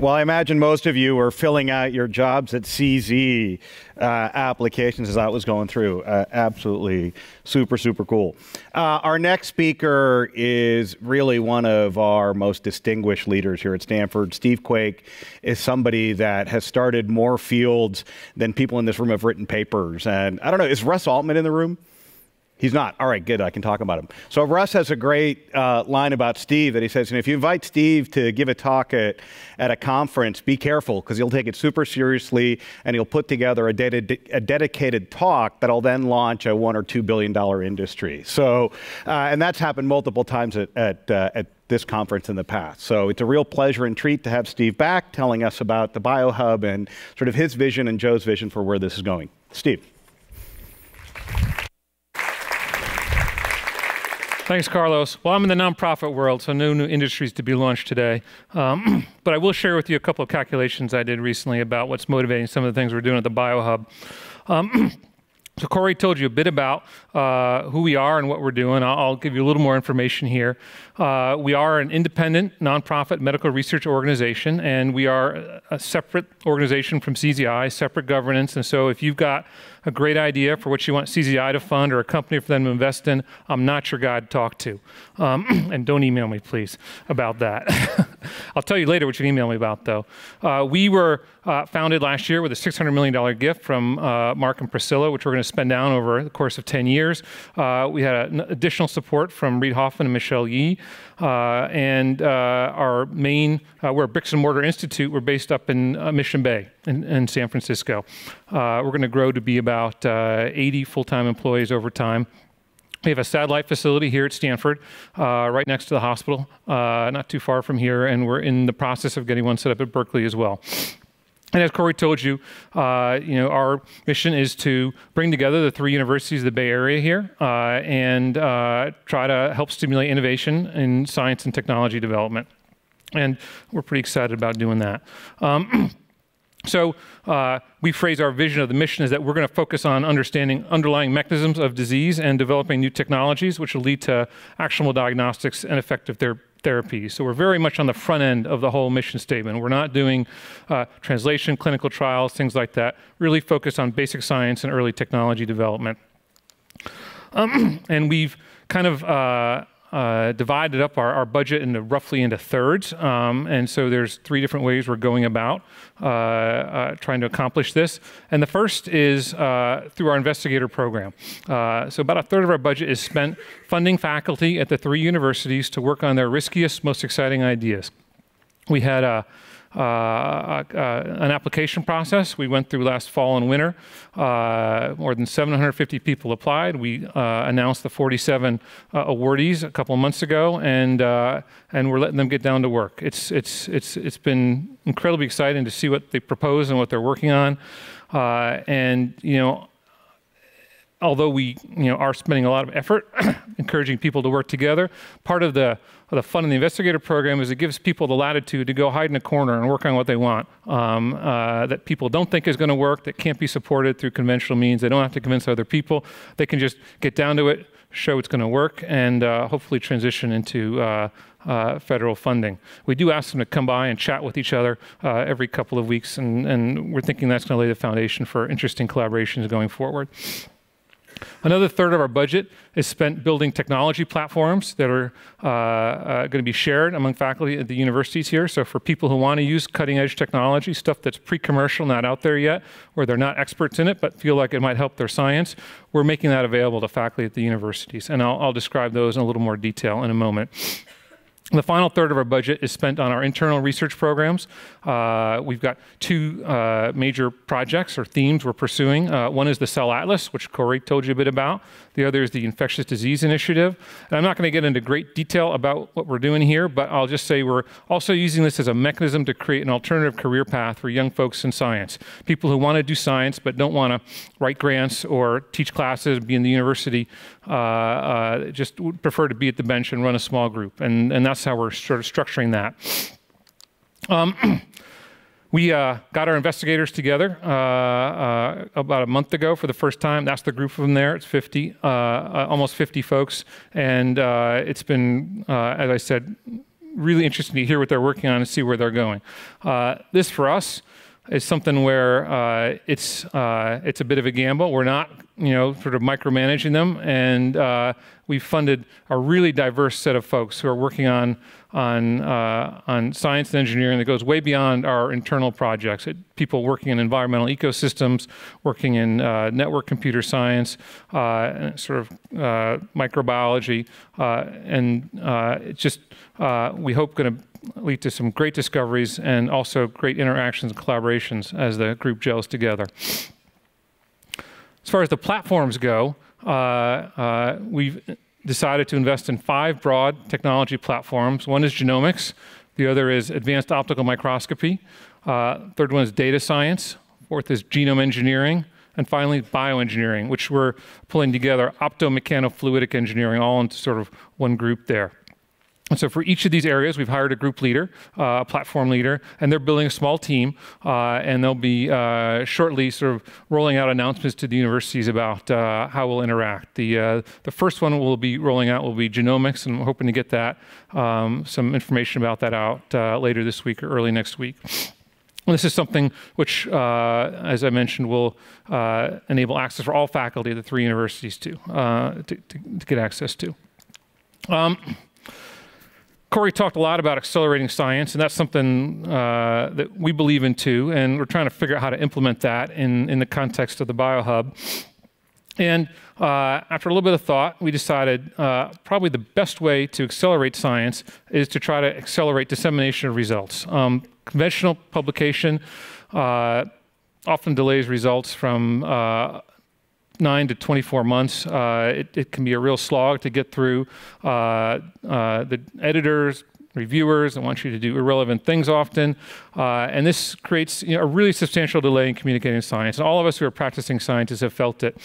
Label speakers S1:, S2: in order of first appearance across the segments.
S1: Well, I imagine most of you were filling out your jobs at CZ uh, applications as that was going through. Uh, absolutely super, super cool. Uh, our next speaker is really one of our most distinguished leaders here at Stanford. Steve Quake is somebody that has started more fields than people in this room have written papers. And I don't know, is Russ Altman in the room? He's not. All right, good. I can talk about him. So Russ has a great uh, line about Steve that he says, and if you invite Steve to give a talk at, at a conference, be careful because he'll take it super seriously and he'll put together a, de a dedicated talk that'll then launch a one or two billion dollar industry. So, uh, and that's happened multiple times at, at, uh, at this conference in the past. So it's a real pleasure and treat to have Steve back telling us about the BioHub and sort of his vision and Joe's vision for where this is going. Steve.
S2: Thanks, Carlos. Well, I'm in the nonprofit world, so no new industries to be launched today. Um, but I will share with you a couple of calculations I did recently about what's motivating some of the things we're doing at the BioHub. Um, So Cori told you a bit about uh, who we are and what we're doing. I'll, I'll give you a little more information here. Uh, we are an independent, nonprofit medical research organization, and we are a separate organization from CZI, separate governance. And so if you've got a great idea for what you want CZI to fund or a company for them to invest in, I'm not your guy to talk to. Um, and don't email me, please, about that. I'll tell you later what you email me about, though. Uh, we were uh, founded last year with a $600 million gift from uh, Mark and Priscilla, which we're going to spend down over the course of 10 years. Uh, we had additional support from Reid Hoffman and Michelle Yee. Uh, and uh, our main, we're a bricks and mortar institute. We're based up in Mission Bay in, in San Francisco. we're going to grow to be about 80 full-time employees over time. We have a satellite facility here at Stanford, uh, right next to the hospital, uh, not too far from here, and we're in the process of getting one set up at Berkeley as well. And as Cori told you, uh, you know, our mission is to bring together the three universities of the Bay Area here uh, and uh, try to help stimulate innovation in science and technology development. And we're pretty excited about doing that. Um, So uh, we phrase our vision of the mission is that we're going to focus on understanding underlying mechanisms of disease and developing new technologies, which will lead to actionable diagnostics and effective ther therapies. So we're very much on the front end of the whole mission statement. We're not doing uh, translation, clinical trials, things like that. Really focus on basic science and early technology development. Um, and we've kind of uh, uh, divided up our, our, budget into roughly into thirds. Um, and so there's three different ways we're going about uh, uh, trying to accomplish this. And the first is uh, through our investigator program. Uh, so about a third of our budget is spent funding faculty at the three universities to work on their riskiest, most exciting ideas. We had a Uh, uh, uh, an application process we went through last fall and winter. Uh, more than 750 people applied. We announced the 47 awardees a couple months ago, and and we're letting them get down to work. It's it's it's it's been incredibly exciting to see what they propose and what they're working on. and you know, although we you know, are spending a lot of effort encouraging people to work together, part of the, of the fun in the investigator program is it gives people the latitude to go hide in a corner and work on what they want um, uh, that people don't think is going to work, that can't be supported through conventional means. They don't have to convince other people. They can just get down to it, show it's going to work, and uh, hopefully transition into uh, uh, federal funding. We do ask them to come by and chat with each other uh, every couple of weeks, and, and we're thinking that's going to lay the foundation for interesting collaborations going forward. Another third of our budget is spent building technology platforms that are uh, uh, going to be shared among faculty at the universities here. So for people who want to use cutting edge technology, stuff that's pre-commercial, not out there yet, where they're not experts in it, but feel like it might help their science, we're making that available to faculty at the universities. And I'll, I'll describe those in a little more detail in a moment. The final third of our budget is spent on our internal research programs. Uh, we've got two uh, major projects or themes we're pursuing. Uh, one is the Cell Atlas, which Cori told you a bit about. The other is the Infectious Disease Initiative. And I'm not going to get into great detail about what we're doing here, but I'll just say we're also using this as a mechanism to create an alternative career path for young folks in science. People who want to do science but don't want to write grants or teach classes, be in the university, uh, uh, just prefer to be at the bench and run a small group. And, and that's how we're sort of structuring that. Um, we uh, got our investigators together uh, uh, about a month ago for the first time. That's the group of them there. It's 50, uh, almost 50 folks. And it's been, as I said, really interesting to hear what they're working on and see where they're going. This for us is something where uh, it's uh, it's a bit of a gamble. We're not you know sort of micromanaging them, and uh, we've funded a really diverse set of folks who are working on on uh, on science and engineering that goes way beyond our internal projects. It, people working in environmental ecosystems, working in uh, network computer science, uh, sort of microbiology, and it's just we hope going to lead to some great discoveries and also great interactions and collaborations as the group gels together. As far as the platforms go, uh, uh, we've decided to invest in five broad technology platforms. One is genomics, the other is advanced optical microscopy, uh, third one is data science, fourth is genome engineering, and finally bioengineering, which we're pulling together optomechanofluidic engineering all into sort of one group there. And so for each of these areas, we've hired a group leader, uh, a platform leader, and they're building a small team, uh, and they'll be uh, shortly sort of rolling out announcements to the universities about uh, how we'll interact. The, uh, the first one we'll be rolling out will be genomics, and we're hoping to get that, um, some information about that out uh, later this week or early next week. And this is something which, as I mentioned, will enable access for all faculty at the three universities to, to, to, to get access to. Um, Cori talked a lot about accelerating science, and that's something uh, that we believe in too, and we're trying to figure out how to implement that in, in the context of the BioHub. And uh, after a little bit of thought, we decided uh, probably the best way to accelerate science is to try to accelerate dissemination of results. Um, conventional publication uh, often delays results from uh, nine to 24 months. Uh, it, it, can be a real slog to get through. Uh, uh, the editors, reviewers, I want you to do irrelevant things often. Uh, and this creates you know, a really substantial delay in communicating science. And all of us who are practicing scientists have felt it.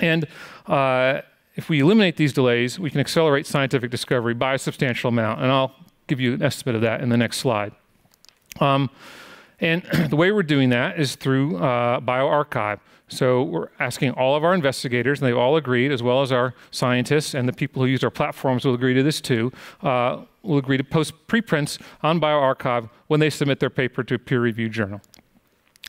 S2: And uh, if we eliminate these delays, we can accelerate scientific discovery by a substantial amount. And I'll give you an estimate of that in the next slide. Um, and the way we're doing that is through uh, bioRxiv. So we're asking all of our investigators, and they've all agreed, as well as our scientists and the people who use our platforms will agree to this too, uh, will agree to post preprints on bioRxiv when they submit their paper to a peer-reviewed journal.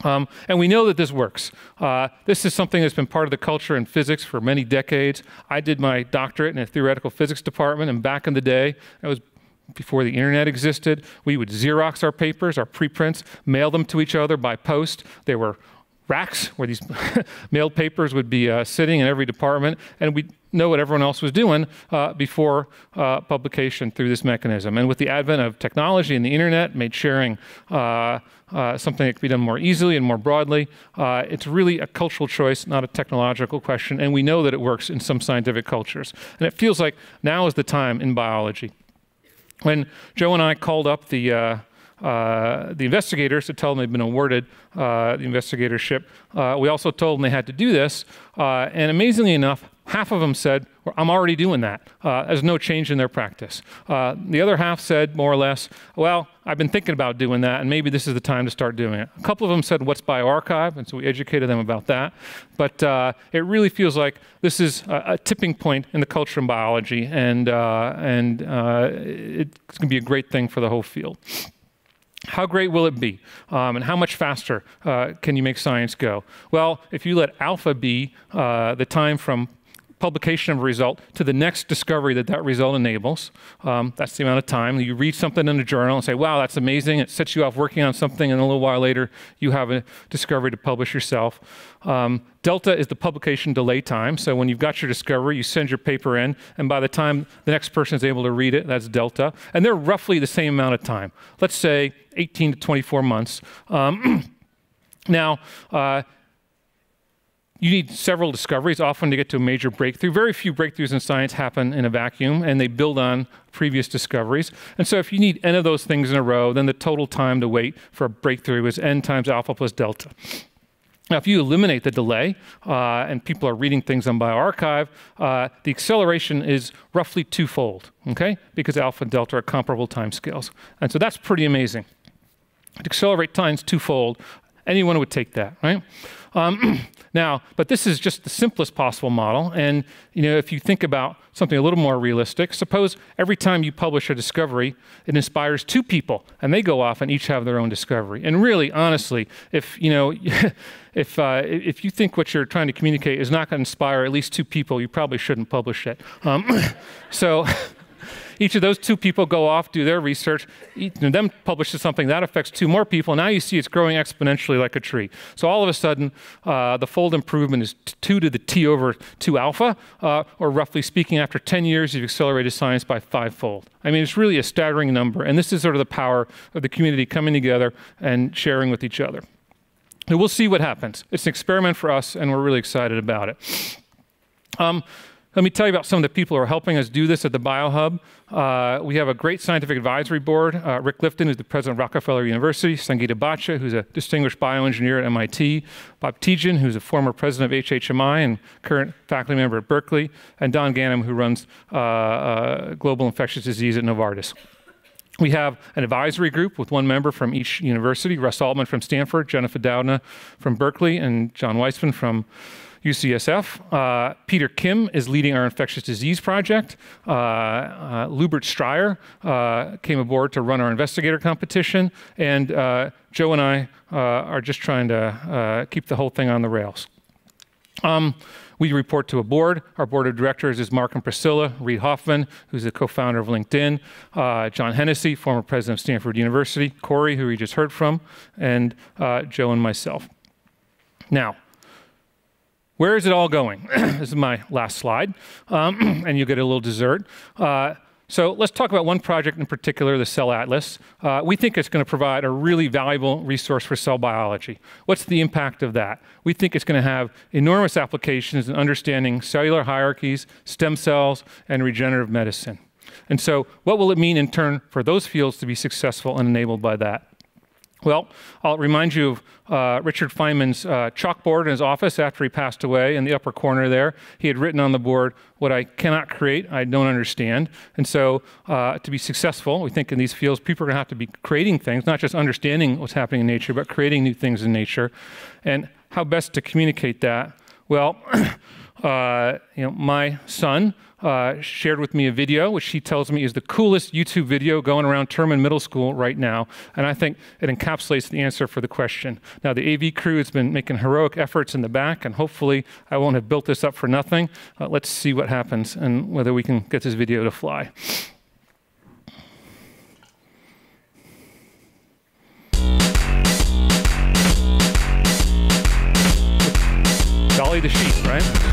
S2: Um, and we know that this works. Uh, this is something that's been part of the culture in physics for many decades. I did my doctorate in a theoretical physics department, and back in the day, it was before the internet existed, we would Xerox our papers, our preprints, mail them to each other by post. They were racks where these mailed papers would be uh, sitting in every department, and we know what everyone else was doing uh, before uh, publication through this mechanism. And with the advent of technology and the internet, made sharing uh, uh, something that could be done more easily and more broadly. Uh, it's really a cultural choice, not a technological question, and we know that it works in some scientific cultures. And it feels like now is the time in biology. When Joe and I called up the uh, the investigators to tell them they'd been awarded uh, the investigatorship. Uh, we also told them they had to do this, uh, and amazingly enough, half of them said, well, I'm already doing that. Uh, there's no change in their practice. the other half said, more or less, well, I've been thinking about doing that, and maybe this is the time to start doing it. A couple of them said, what's bioRxiv? And so we educated them about that. But it really feels like this is a, a, tipping point in the culture in biology, and, and it's going to be a great thing for the whole field. How great will it be? Um, and how much faster uh, can you make science go? Well, if you let alpha be uh, the time from publication of a result to the next discovery that that result enables. Um, that's the amount of time. You read something in a journal and say, wow, that's amazing. It sets you off working on something, and a little while later, you have a discovery to publish yourself. Um, delta is the publication delay time. So when you've got your discovery, you send your paper in, and by the time the next person is able to read it, that's delta. And they're roughly the same amount of time. Let's say 18 to 24 months. Um, now, uh, you need several discoveries often to get to a major breakthrough. Very few breakthroughs in science happen in a vacuum, and they build on previous discoveries. And so if you need n of those things in a row, then the total time to wait for a breakthrough is n times alpha plus delta. Now, if you eliminate the delay uh, and people are reading things on bioRxiv, uh, the acceleration is roughly twofold, okay? Because alpha and delta are comparable time scales. And so that's pretty amazing. To accelerate times twofold, anyone would take that, right? Um, now, but this is just the simplest possible model. And you know, if you think about something a little more realistic, suppose every time you publish a discovery, it inspires two people, and they go off and each have their own discovery. And really, honestly, if you know, if uh, if you think what you're trying to communicate is not going to inspire at least two people, you probably shouldn't publish it. Um, so. Each of those two people go off, do their research, each of them publishes something that affects two more people. Now you see it's growing exponentially like a tree. So all of a sudden, uh, the fold improvement is 2 to the t over 2 alpha, uh, or roughly speaking, after 10 years, you've accelerated science by fivefold. I mean, it's really a staggering number. And this is sort of the power of the community coming together and sharing with each other. And we'll see what happens. It's an experiment for us, and we're really excited about it. Um, let me tell you about some of the people who are helping us do this at the BioHub. Uh, we have a great scientific advisory board. Uh, Rick Lifton, who's the president of Rockefeller University, Sangeeta Bhattacharya, who's a distinguished bioengineer at MIT, Bob Tjian, who's a former president of HHMI and current faculty member at Berkeley, and Don Ganem, who runs uh, uh, global infectious disease at Novartis. We have an advisory group with one member from each university, Russ Altman from Stanford, Jennifer Doudna from Berkeley, and John Weissman from UCSF. Uh, Peter Kim is leading our infectious disease project. Uh, uh, Lubert Stryer uh, came aboard to run our investigator competition. And uh, Joe and I uh, are just trying to keep the whole thing on the rails. Um, we report to a board. Our board of directors is Mark and Priscilla, Reid Hoffman, who's the co-founder of LinkedIn, uh, John Hennessy, former president of Stanford University, Cori, who we just heard from, and uh, Joe and myself. Now, where is it all going? this is my last slide, um, and you get a little dessert. Uh, so let's talk about one project in particular, the Cell Atlas. Uh, we think it's going to provide a really valuable resource for cell biology. What's the impact of that? We think it's going to have enormous applications in understanding cellular hierarchies, stem cells, and regenerative medicine. And so what will it mean in turn for those fields to be successful and enabled by that? Well, I'll remind you of uh, Richard Feynman's uh, chalkboard in his office after he passed away in the upper corner there. He had written on the board, What I cannot create, I don't understand. And so, uh, to be successful, we think in these fields, people are going to have to be creating things, not just understanding what's happening in nature, but creating new things in nature. And how best to communicate that? Well, uh, you know, my son uh, shared with me a video, which he tells me is the coolest YouTube video going around Terman Middle School right now. And I think it encapsulates the answer for the question. Now, the AV crew has been making heroic efforts in the back, and hopefully I won't have built this up for nothing. Uh, let's see what happens and whether we can get this video to fly. Dolly the sheep, right?